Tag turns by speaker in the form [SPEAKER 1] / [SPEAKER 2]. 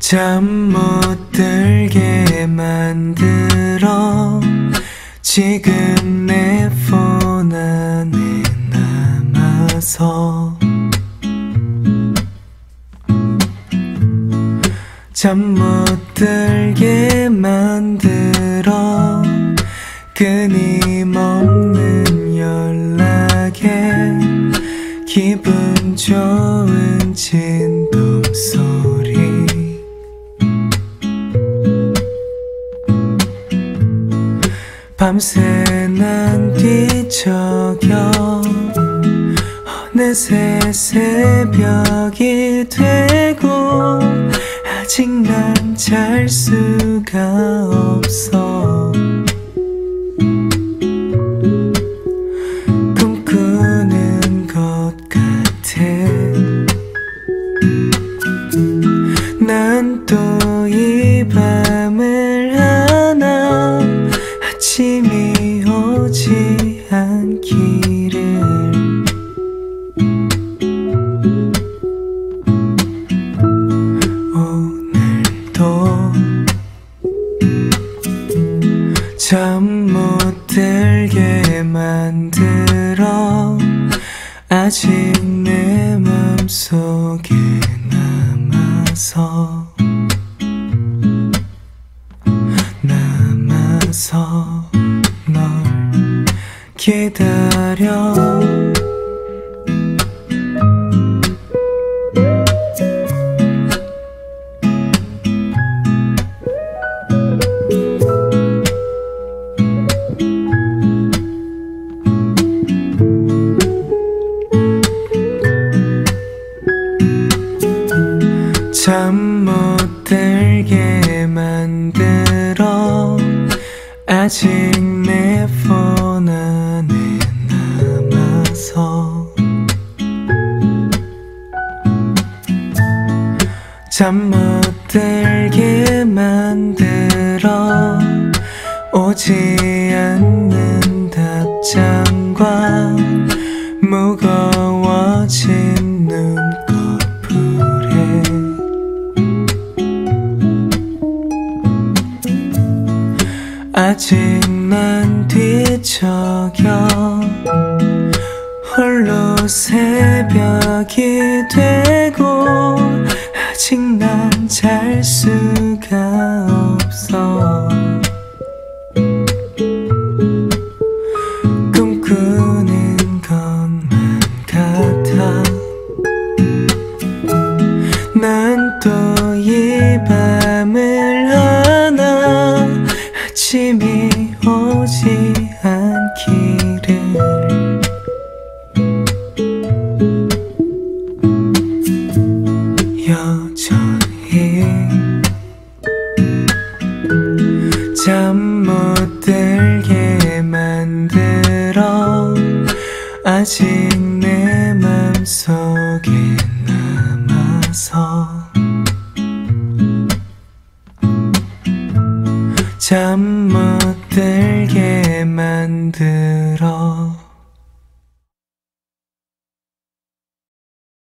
[SPEAKER 1] 잠 못 들게 만들어. 지금 남아서. 잠 못 들게 만들어 끊임없는 연락에 기분 좋은 진동 소리. 밤새 난 뒤척여 어느새 새벽이 되고 아직 난 잘 수가 없어 잠 못 들게 만들어. 아직 내 맘속에 남아서. 남아서 널 기다려 잠 못 들게 만들어. 아직 내 폰 안에 남아서. 잠 못 들게 만들어. 오지 아직 난 뒤척여 홀로 새벽이 되고 아직 난 잘 수가 없어 아침이 오지 않기를. 여전히 잠 못 들게 만들어 아직 내 맘속에 남아서 잠 못 들게 만들어.